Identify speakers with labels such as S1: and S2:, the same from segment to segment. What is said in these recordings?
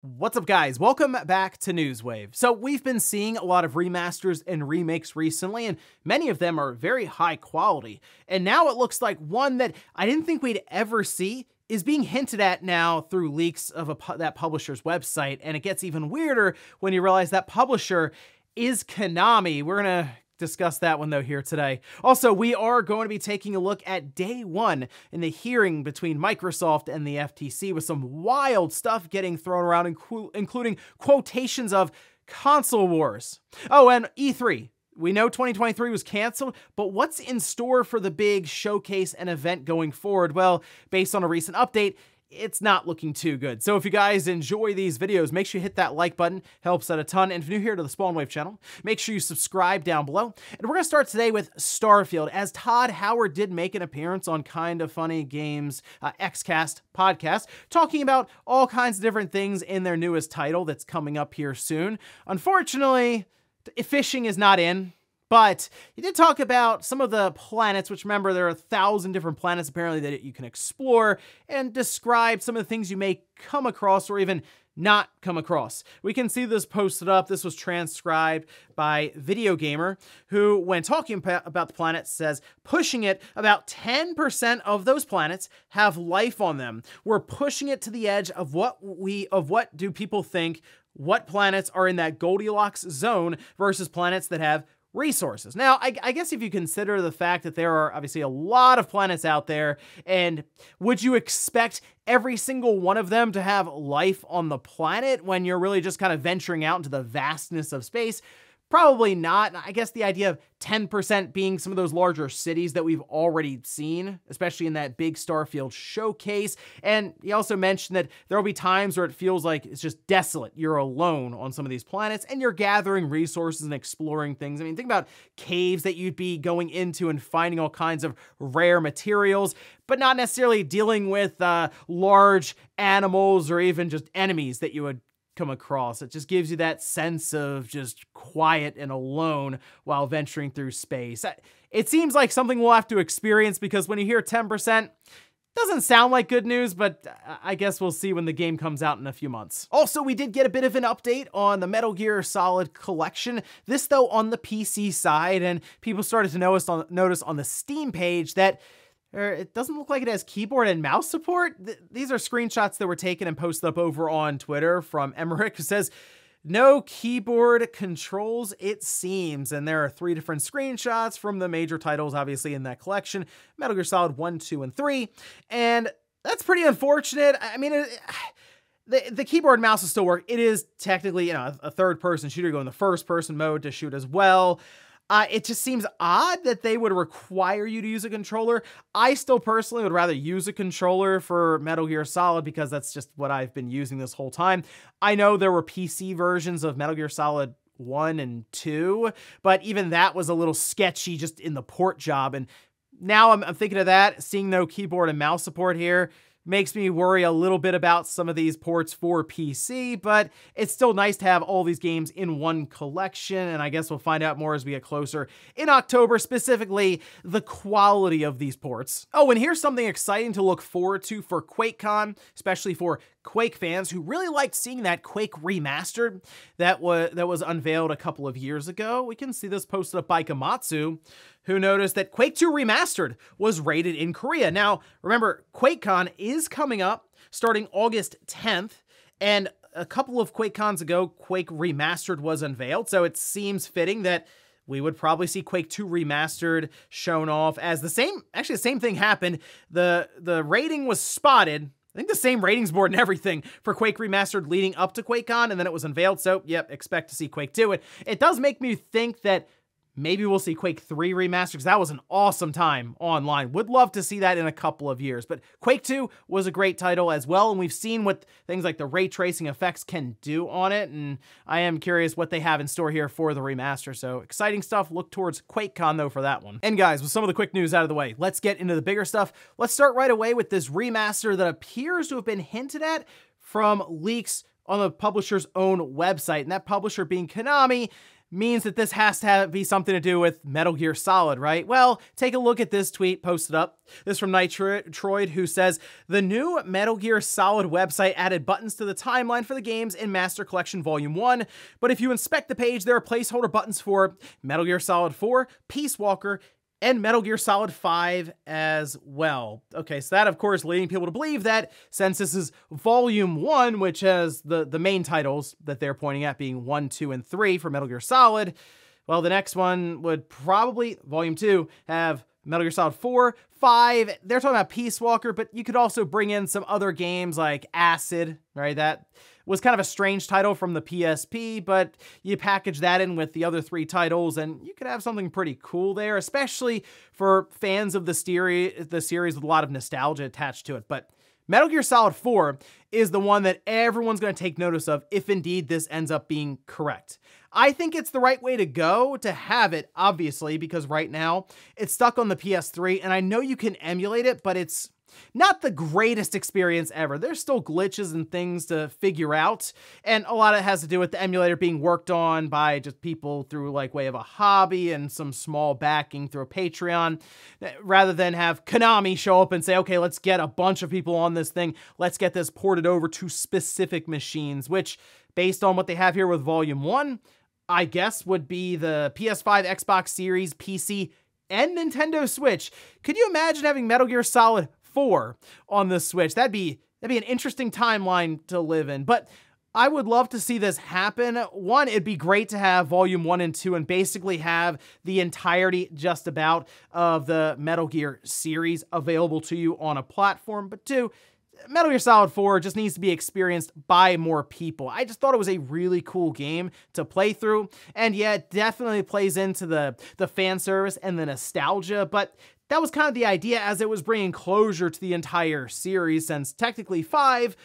S1: What's up guys, welcome back to Newswave. So we've been seeing a lot of remasters and remakes recently and many of them are very high quality. And now it looks like one that I didn't think we'd ever see is being hinted at now through leaks of pu that publisher's website and it gets even weirder when you realize that publisher is Konami. We're gonna discuss that one though here today. Also, we are going to be taking a look at day one in the hearing between Microsoft and the FTC with some wild stuff getting thrown around, including quotations of console wars. Oh, and E3. We know 2023 was canceled, but what's in store for the big showcase and event going forward? Well, based on a recent update, it's not looking too good. So if you guys enjoy these videos, make sure you hit that like button, helps out a ton. And if you're new here to the Spawn Wave channel, make sure you subscribe down below. And we're gonna start today with Starfield, as Todd Howard did make an appearance on Kinda Funny Games uh, Xcast podcast, talking about all kinds of different things in their newest title that's coming up here soon. Unfortunately, fishing is not in. But he did talk about some of the planets, which remember there are a thousand different planets apparently that you can explore, and describe some of the things you may come across or even not come across. We can see this posted up. This was transcribed by Video Gamer, who, when talking about the planet, says pushing it about 10% of those planets have life on them. We're pushing it to the edge of what we of what do people think what planets are in that Goldilocks zone versus planets that have resources. Now, I, I, guess if you consider the fact that there are obviously a lot of planets out there, and would you expect every single one of them to have life on the planet when you're really just kind of venturing out into the vastness of space? Probably not. I guess the idea of 10% being some of those larger cities that we've already seen, especially in that big Starfield showcase. And he also mentioned that there will be times where it feels like it's just desolate. You're alone on some of these planets and you're gathering resources and exploring things. I mean, think about caves that you'd be going into and finding all kinds of rare materials, but not necessarily dealing with uh, large animals or even just enemies that you would come across. It just gives you that sense of just quiet and alone while venturing through space. It seems like something we'll have to experience because when you hear 10%, doesn't sound like good news, but I guess we'll see when the game comes out in a few months. Also, we did get a bit of an update on the Metal Gear Solid collection. This, though, on the PC side, and people started to notice on, notice on the Steam page that Er, it doesn't look like it has keyboard and mouse support. Th these are screenshots that were taken and posted up over on Twitter from Emmerich, who says, no keyboard controls, it seems. And there are three different screenshots from the major titles, obviously, in that collection Metal Gear Solid 1, 2, and 3. And that's pretty unfortunate. I mean, it, the, the keyboard mouse will still work. It is technically, you know, a third person shooter going the first person mode to shoot as well. Uh, it just seems odd that they would require you to use a controller. I still personally would rather use a controller for Metal Gear Solid because that's just what I've been using this whole time. I know there were PC versions of Metal Gear Solid 1 and 2, but even that was a little sketchy just in the port job. And now I'm, I'm thinking of that, seeing no keyboard and mouse support here makes me worry a little bit about some of these ports for PC, but it's still nice to have all these games in one collection, and I guess we'll find out more as we get closer in October, specifically the quality of these ports. Oh, and here's something exciting to look forward to for QuakeCon, especially for Quake fans who really liked seeing that Quake remastered that was that was unveiled a couple of years ago. We can see this posted up by Gematsu, who noticed that Quake 2 Remastered was rated in Korea. Now, remember, QuakeCon is coming up starting August 10th, and a couple of QuakeCons ago, Quake Remastered was unveiled, so it seems fitting that we would probably see Quake 2 remastered shown off as the same actually the same thing happened. The the rating was spotted I think the same ratings board and everything for Quake Remastered leading up to QuakeCon, and then it was unveiled, so yep, expect to see Quake 2. It, it does make me think that Maybe we'll see Quake 3 remaster because that was an awesome time online. Would love to see that in a couple of years. But Quake 2 was a great title as well, and we've seen what things like the ray tracing effects can do on it, and I am curious what they have in store here for the remaster. So exciting stuff. Look towards QuakeCon though for that one. And guys, with some of the quick news out of the way, let's get into the bigger stuff. Let's start right away with this remaster that appears to have been hinted at from leaks on the publisher's own website, and that publisher being Konami means that this has to have, be something to do with Metal Gear Solid, right? Well, take a look at this tweet posted up. This from Nitroid, who says the new Metal Gear Solid website added buttons to the timeline for the games in Master Collection Volume 1, but if you inspect the page, there are placeholder buttons for Metal Gear Solid 4, Peace Walker, and Metal Gear Solid 5 as well. Okay, so that of course leading people to believe that since this is volume 1, which has the, the main titles that they're pointing at being 1, 2, and 3 for Metal Gear Solid, well, the next one would probably, volume 2, have Metal Gear Solid 4, 5, they're talking about Peace Walker, but you could also bring in some other games like Acid, right? That was kind of a strange title from the PSP, but you package that in with the other three titles and you could have something pretty cool there, especially for fans of the, series, the series with a lot of nostalgia attached to it. But Metal Gear Solid 4 is the one that everyone's going to take notice of if indeed this ends up being correct. I think it's the right way to go to have it, obviously, because right now it's stuck on the PS3 and I know you can emulate it, but it's not the greatest experience ever. There's still glitches and things to figure out, and a lot of it has to do with the emulator being worked on by just people through like way of a hobby and some small backing through a Patreon, eh, rather than have Konami show up and say, okay, let's get a bunch of people on this thing, let's get this ported over to specific machines, which, based on what they have here with Volume 1, I guess would be the PS5, Xbox Series, PC, and Nintendo Switch. Could you imagine having Metal Gear Solid 4 on the Switch. That'd be that'd be an interesting timeline to live in. But I would love to see this happen. One, it'd be great to have Volume 1 and 2 and basically have the entirety just about of the Metal Gear series available to you on a platform. But two, Metal Gear Solid 4 just needs to be experienced by more people. I just thought it was a really cool game to play through. And yeah, it definitely plays into the, the fan service and the nostalgia, but that was kind of the idea as it was bringing closure to the entire series, since technically 5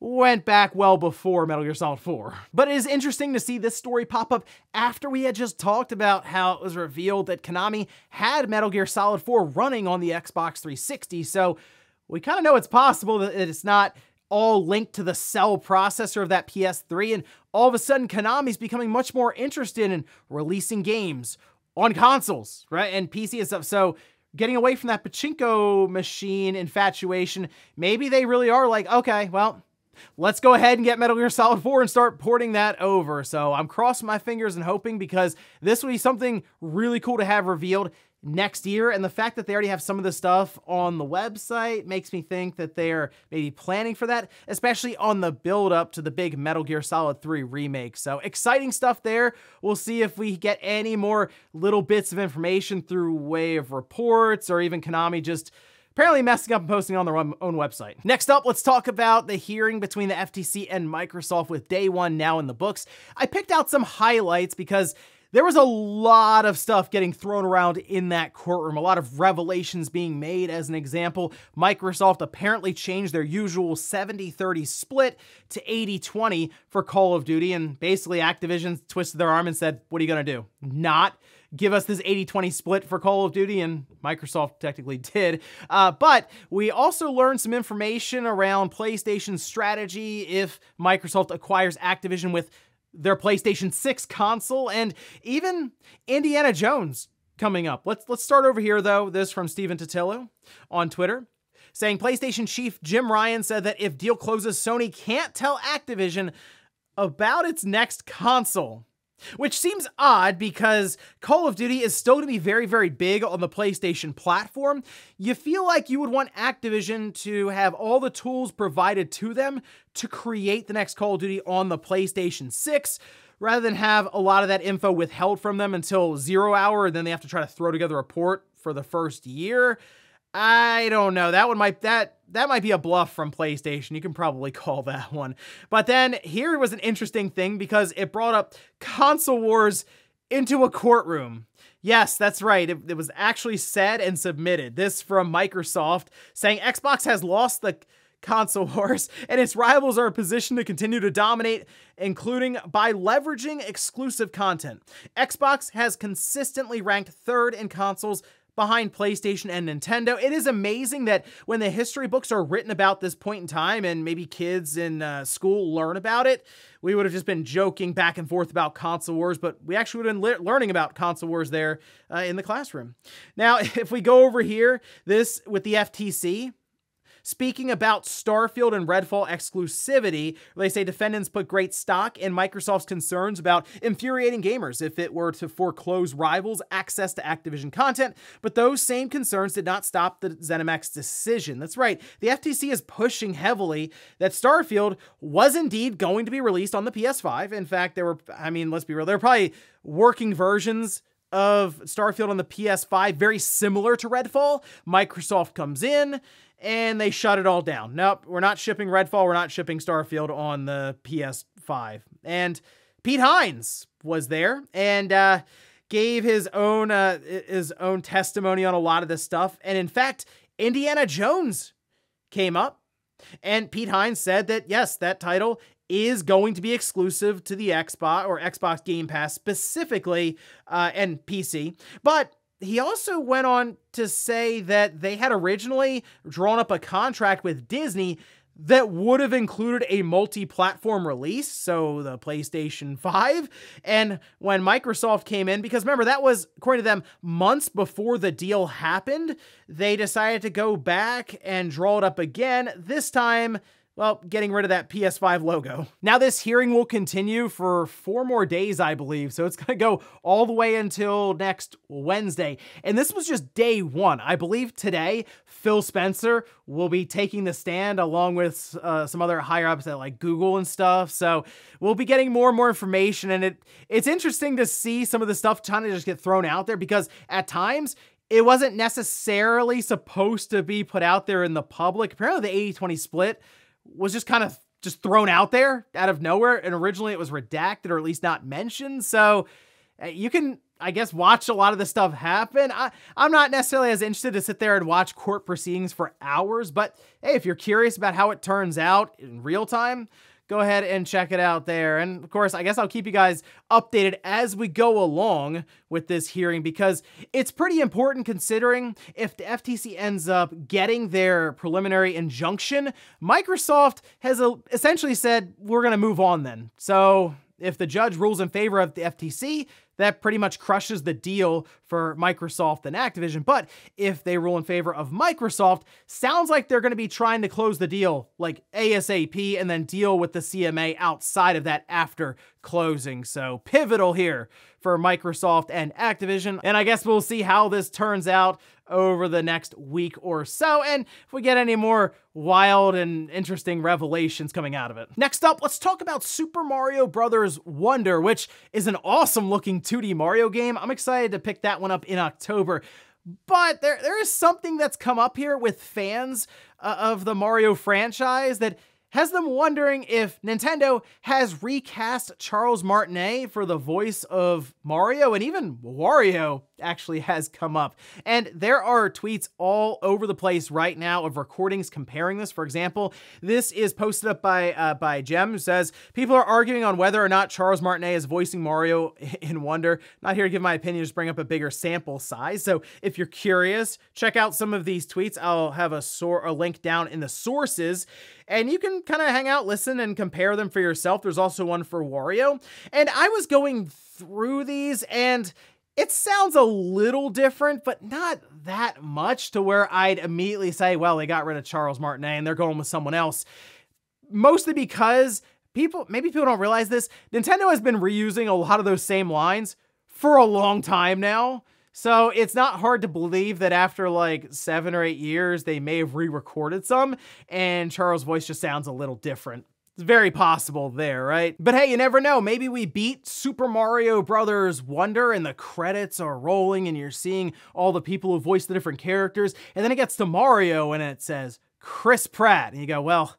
S1: went back well before Metal Gear Solid 4. But it is interesting to see this story pop up after we had just talked about how it was revealed that Konami had Metal Gear Solid 4 running on the Xbox 360, so we kind of know it's possible that it's not all linked to the cell processor of that PS3, and all of a sudden Konami's becoming much more interested in releasing games on consoles, right, and PC and stuff, so getting away from that pachinko machine infatuation, maybe they really are like, okay, well, let's go ahead and get Metal Gear Solid 4 and start porting that over. So I'm crossing my fingers and hoping because this would be something really cool to have revealed next year. And the fact that they already have some of the stuff on the website makes me think that they're maybe planning for that, especially on the build up to the big Metal Gear Solid 3 remake. So exciting stuff there. We'll see if we get any more little bits of information through way of reports or even Konami just apparently messing up and posting on their own website. Next up, let's talk about the hearing between the FTC and Microsoft with day one now in the books. I picked out some highlights because there was a lot of stuff getting thrown around in that courtroom, a lot of revelations being made. As an example, Microsoft apparently changed their usual 70 30 split to 80 20 for Call of Duty, and basically Activision twisted their arm and said, What are you going to do? Not give us this 80 20 split for Call of Duty, and Microsoft technically did. Uh, but we also learned some information around PlayStation's strategy if Microsoft acquires Activision with their PlayStation 6 console, and even Indiana Jones coming up. Let's let's start over here though. This from Stephen Totilo on Twitter. Saying PlayStation chief Jim Ryan said that if deal closes, Sony can't tell Activision about its next console. Which seems odd because Call of Duty is still going to be very, very big on the PlayStation platform. You feel like you would want Activision to have all the tools provided to them to create the next Call of Duty on the PlayStation 6 rather than have a lot of that info withheld from them until zero hour and then they have to try to throw together a port for the first year. I don't know. That one might that that might be a bluff from PlayStation. You can probably call that one. But then here was an interesting thing because it brought up console wars into a courtroom. Yes, that's right. It, it, was actually said and submitted. This from Microsoft saying Xbox has lost the console wars and its rivals are positioned to continue to dominate, including by leveraging exclusive content. Xbox has consistently ranked third in consoles behind PlayStation and Nintendo. It is amazing that when the history books are written about this point in time and maybe kids in uh, school learn about it, we would have just been joking back and forth about console wars, but we actually would have been le- learning about console wars there uh, in the classroom. Now, if we go over here, this with the FTC, Speaking about Starfield and Redfall exclusivity, they say defendants put great stock in Microsoft's concerns about infuriating gamers if it were to foreclose rivals' access to Activision content, but those same concerns did not stop the ZeniMax decision. That's right, the FTC is pushing heavily that Starfield was indeed going to be released on the PS5. In fact, there were, I mean, let's be real, there were probably working versions of Starfield on the PS5, very similar to Redfall. Microsoft comes in and they shut it all down. Nope, we're not shipping Redfall, we're not shipping Starfield on the PS5. And Pete Hines was there and uh, gave his own uh, his own testimony on a lot of this stuff. And in fact, Indiana Jones came up, and Pete Hines said that yes, that title is going to be exclusive to the Xbox or Xbox Game Pass specifically uh, and PC. But he also went on to say that they had originally drawn up a contract with Disney that would have included a multi platform release, so the PlayStation 5. And when Microsoft came in, because remember, that was, according to them, months before the deal happened, they decided to go back and draw it up again. This time, well, getting rid of that PS5 logo. Now this hearing will continue for four more days, I believe, so it's gonna go all the way until next Wednesday. And this was just day one. I believe today, Phil Spencer will be taking the stand along with uh, some other higher ups at like Google and stuff. So we'll be getting more and more information, and it it's interesting to see some of the stuff trying to just get thrown out there because at times it wasn't necessarily supposed to be put out there in the public. Apparently the 80-20 split was just kind of just thrown out there out of nowhere. And originally it was redacted or at least not mentioned. So uh, you can, I guess, watch a lot of this stuff happen. I, I'm not necessarily as interested to sit there and watch court proceedings for hours, but hey, if you're curious about how it turns out in real time, go ahead and check it out there. And of course, I guess I'll keep you guys updated as we go along with this hearing because it's pretty important considering if the FTC ends up getting their preliminary injunction, Microsoft has uh, essentially said, we're going to move on then. So if the judge rules in favor of the FTC, that pretty much crushes the deal for Microsoft and Activision. But if they rule in favor of Microsoft, sounds like they're going to be trying to close the deal like ASAP and then deal with the CMA outside of that after closing. So pivotal here for Microsoft and Activision. And I guess we'll see how this turns out over the next week or so, and if we get any more wild and interesting revelations coming out of it. Next up, let's talk about Super Mario Brothers Wonder, which is an awesome looking 2D Mario game. I'm excited to pick that one up in October. But there, there is something that's come up here with fans uh, of the Mario franchise that has them wondering if Nintendo has recast Charles Martinet for the voice of Mario and even Wario actually has come up. And there are tweets all over the place right now of recordings comparing this. For example, this is posted up by uh, by Jem who says people are arguing on whether or not Charles Martinet is voicing Mario in Wonder. Not here to give my opinion, just bring up a bigger sample size. So if you're curious, check out some of these tweets. I'll have a, sor- a link down in the sources and you can kind of hang out, listen, and compare them for yourself. There's also one for Wario. And I was going through these and it sounds a little different, but not that much to where I'd immediately say, well, they got rid of Charles Martinet and they're going with someone else. Mostly because people, maybe people don't realize this, Nintendo has been reusing a lot of those same lines for a long time now. So it's not hard to believe that after like seven or eight years, they may have re recorded some and Charles' voice just sounds a little different. It's very possible there, right? But hey, you never know. Maybe we beat Super Mario Brothers Wonder and the credits are rolling and you're seeing all the people who voice the different characters. And then it gets to Mario and it says Chris Pratt. And you go, well,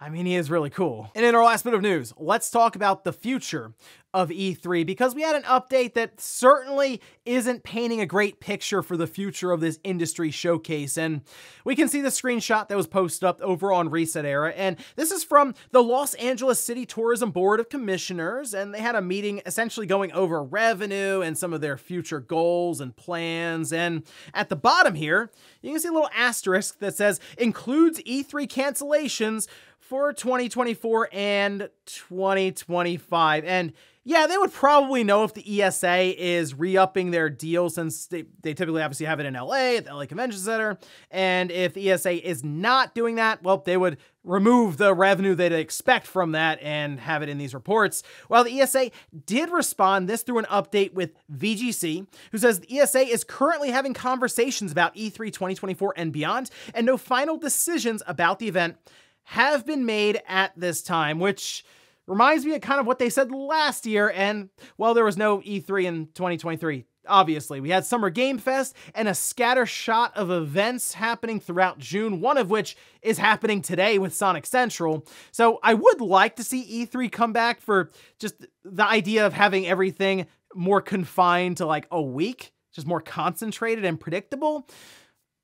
S1: I mean, he is really cool. And in our last bit of news, let's talk about the future of E3 because we had an update that certainly isn't painting a great picture for the future of this industry showcase. And we can see the screenshot that was posted up over on Reset Era. And this is from the Los Angeles City Tourism Board of Commissioners. And they had a meeting essentially going over revenue and some of their future goals and plans. And at the bottom here, you can see a little asterisk that says includes E3 cancellations for 2024 and 2025. And yeah, they would probably know if the ESA is re-upping their deal since they, they typically obviously have it in LA at the LA Convention Center. And if the ESA is not doing that, well, they would remove the revenue they'd expect from that and have it in these reports. While the ESA did respond this through an update with VGC, who says the ESA is currently having conversations about E3 2024 and beyond, and no final decisions about the event have been made at this time, which reminds me of kind of what they said last year. And well, there was no E3 in 2023. Obviously, we had Summer Game Fest and a scatter shot of events happening throughout June, one of which is happening today with Sonic Central. So I would like to see E3 come back for just the idea of having everything more confined to like a week, just more concentrated and predictable.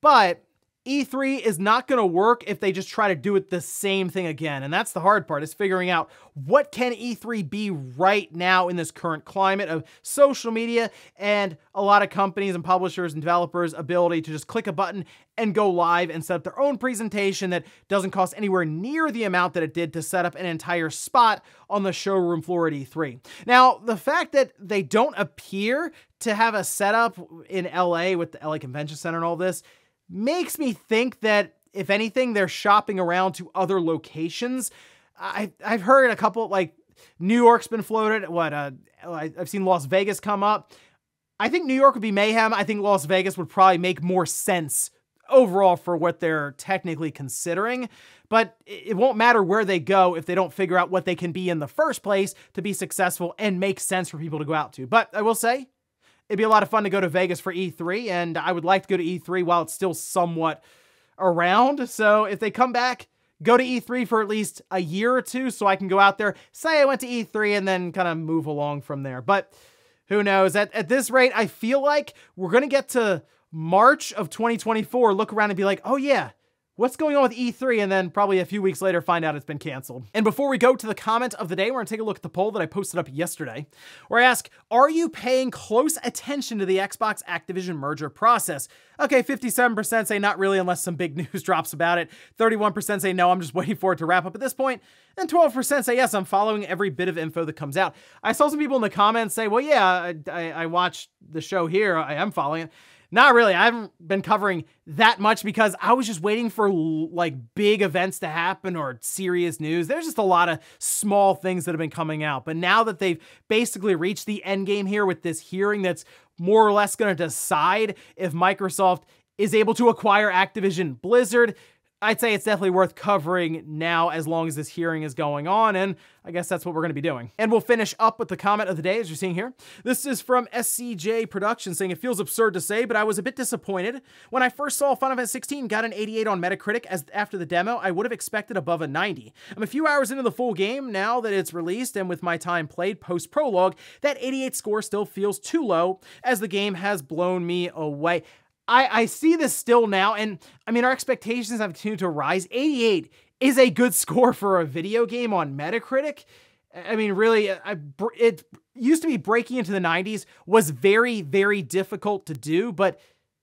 S1: But E3 is not going to work if they just try to do it the same thing again. And that's the hard part is figuring out what can E3 be right now in this current climate of social media and a lot of companies and publishers and developers ability to just click a button and go live and set up their own presentation that doesn't cost anywhere near the amount that it did to set up an entire spot on the showroom floor at E3. Now, the fact that they don't appear to have a setup in LA with the LA Convention Center and all this makes me think that if anything, they're shopping around to other locations. I, I've heard a couple, like New York's been floated. What, uh, I've seen Las Vegas come up. I think New York would be mayhem. I think Las Vegas would probably make more sense overall for what they're technically considering. But it won't matter where they go if they don't figure out what they can be in the first place to be successful and make sense for people to go out to. But I will say, It'd be a lot of fun to go to Vegas for E3, and I would like to go to E3 while it's still somewhat around. So if they come back, go to E3 for at least a year or two so I can go out there, say I went to E3, and then kind of move along from there. But who knows? At, at this rate, I feel like we're going to get to March of 2024, look around and be like, oh yeah, what's going on with E3, and then probably a few weeks later find out it's been canceled. And before we go to the comment of the day, we're gonna take a look at the poll that I posted up yesterday, where I ask, are you paying close attention to the Xbox Activision merger process? Okay, 57% say not really unless some big news drops about it. 31% say no, I'm just waiting for it to wrap up at this point. And 12% say yes, I'm following every bit of info that comes out. I saw some people in the comments say, well, yeah, I, I, I watched the show here, I am following it. Not really. I haven't been covering that much because I was just waiting for like big events to happen or serious news. There's just a lot of small things that have been coming out. But now that they've basically reached the end game here with this hearing that's more or less going to decide if Microsoft is able to acquire Activision Blizzard, I'd say it's definitely worth covering now as long as this hearing is going on, and I guess that's what we're going to be doing. And we'll finish up with the comment of the day, as you're seeing here. This is from SCJ Productions saying, It feels absurd to say, but I was a bit disappointed. When I first saw Final Fantasy 16 got an 88 on Metacritic as after the demo, I would have expected above a 90. I'm a few hours into the full game now that it's released, and with my time played post-prologue, that 88 score still feels too low, as the game has blown me away. I, I see this still now, and I mean, our expectations have continued to rise. 88 is a good score for a video game on Metacritic. I mean, really, uh, I, it used to be breaking into the 90s was very, very difficult to do, but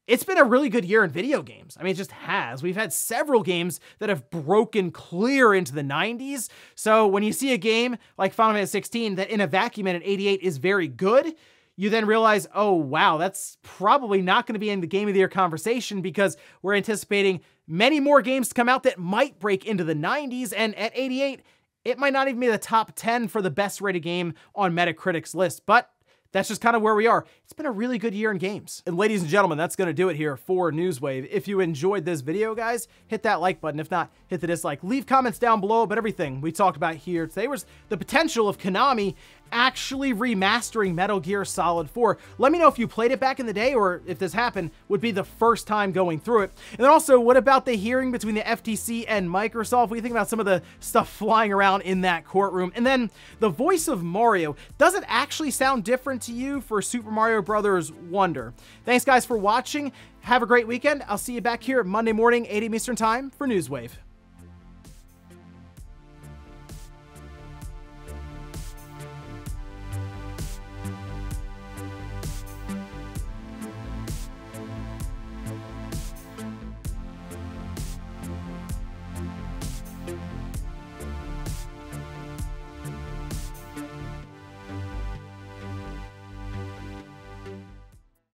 S1: it's been a really good year in video games. I mean, it just has. We've had several games that have broken clear into the 90s. So when you see a game like Final Fantasy 16 that in a vacuum at an 88 is very good, you then realize, oh, wow, that's probably not going to be in the game of the year conversation because we're anticipating many more games to come out that might break into the 90s. And at 88, it might not even be the top 10 for the best rated game on Metacritic's list. But that's just kind of where we are. It's been a really good year in games. And ladies and gentlemen, that's going to do it here for Newswave. If you enjoyed this video, guys, hit that like button. If not, hit the dislike. Leave comments down below about everything we talked about here today was the potential of Konami actually remastering Metal Gear Solid 4. Let me know if you played it back in the day or if this happened would be the first time going through it. And then also, what about the hearing between the FTC and Microsoft? What do you think about some of the stuff flying around in that courtroom? And then the voice of Mario, does it actually sound different to you for Super Mario Brothers Wonder? Thanks guys for watching. Have a great weekend. I'll see you back here Monday morning, 8 a.m. Eastern Time for Newswave.